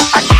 I